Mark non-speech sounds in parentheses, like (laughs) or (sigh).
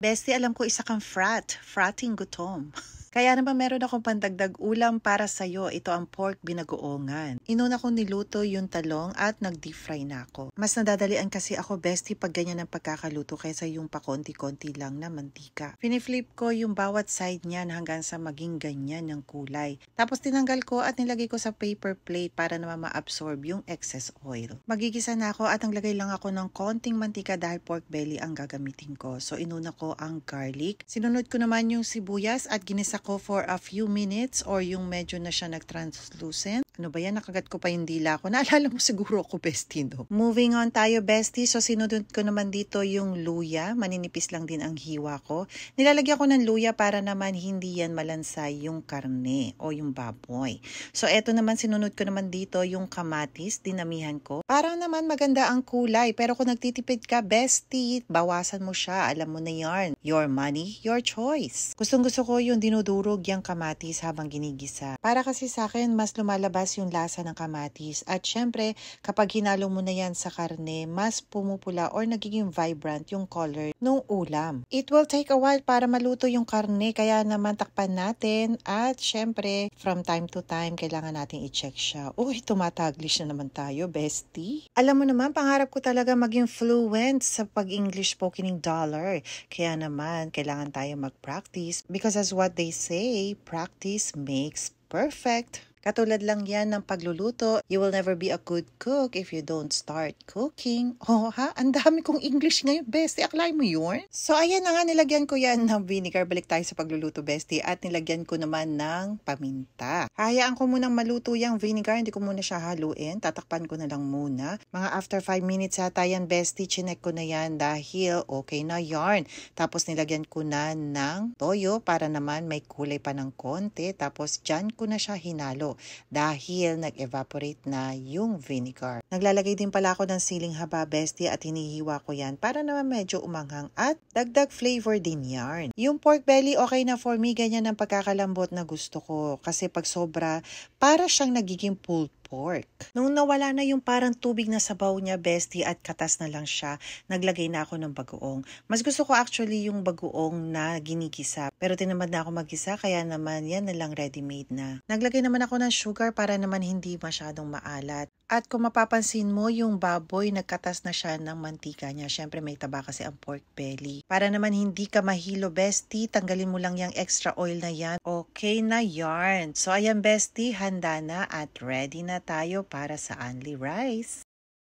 Bestie, alam ko isa kang frat. Frating gutom. (laughs) Kaya naman meron akong pandagdag ulam para sa'yo. Ito ang pork binagoongan. Inuna kong niluto yung talong at nag-deep fry na ako. Mas nadadalian kasi ako bestie pag ganyan ang pagkakaluto kaysa yung pakonti-konti lang na mantika. Piniflip ko yung bawat side niyan hanggang sa maging ganyan yung kulay. Tapos tinanggal ko at nilagay ko sa paper plate para naman ma-absorb yung excess oil. Magigisa na ako at naglagay lang ako ng konting mantika dahil pork belly ang gagamitin ko. So inuna ko ang garlic. Sinunod ko naman yung sibuyas at ginisa ko for a few minutes or yung medyo na siya nag-translucent. Ano ba yan? Nakagat ko pa yung dila ko. (laughs) Naalala mo siguro ako, bestie, no? Moving on tayo, bestie. So, sinunod ko naman dito yung luya. Maninipis lang din ang hiwa ko. Nilalagyan ko ng luya para naman hindi yan malansay yung karne o yung baboy. So, eto naman, sinunod ko naman dito yung kamatis. Dinamihan ko. Parang naman maganda ang kulay. Pero kung nagtitipid ka, bestie, bawasan mo siya. Alam mo na yarn. Your money, your choice. Gustong gusto ko yung dinudurog yung kamatis habang ginigisa. Para kasi sa akin, mas lumalabas yung lasa ng kamatis. At syempre, kapag hinalo mo na yan sa karne, mas pumupula or nagiging vibrant yung color ng ulam. It will take a while para maluto yung karne, kaya naman takpan natin. At syempre, from time to time, kailangan natin i-check siya. Uy, tumataglish na naman tayo, bestie. Alam mo naman, pangarap ko talaga maging fluent sa pag-English spoken dollar. Kaya naman, kailangan tayo mag-practice because as what they say, practice makes perfect. Katulad lang yan ng pagluluto. You will never be a good cook if you don't start cooking. (laughs) Oh ha? Ang dami kong English ngayon, bestie. Aklay mo yun? So ayan na nga, nilagyan ko yan ng vinegar. Balik tayo sa pagluluto, bestie. At nilagyan ko naman ng paminta. Hayaan ko munang maluto yung vinegar. Hindi ko muna siya haluin. Tatakpan ko na lang muna. Mga after 5 minutes ata yan, bestie. Chinek ko na yan dahil okay na yarn. Tapos nilagyan ko na ng toyo para naman may kulay pa ng konti. Tapos dyan ko na siya hinalo dahil nag-evaporate na yung vinegar. Naglalagay din pala ako ng siling haba bestie at hinihiwa ko yan para naman medyo umanghang at dagdag flavor din yarn. Yung pork belly okay na for me, ganyan ang pagkakalambot na gusto ko kasi pag sobra, para siyang nagiging pulled pork. Nung nawala na yung parang tubig na sabaw niya, bestie, at katas na lang siya, naglagay na ako ng bagoong. Mas gusto ko actually yung bagoong na ginikisa. Pero tinamad na ako magisa, kaya naman yan na lang ready-made na. Naglagay naman ako ng sugar para naman hindi masyadong maalat. At kung mapapansin mo, yung baboy, nagkatas na siya ng mantika niya. Siyempre may taba kasi ang pork belly. Para naman hindi ka mahilo, bestie, tanggalin mo lang yung extra oil na yan. Okay na yarn. So ayan, bestie, handa na at ready na tayo para sa Only Rice.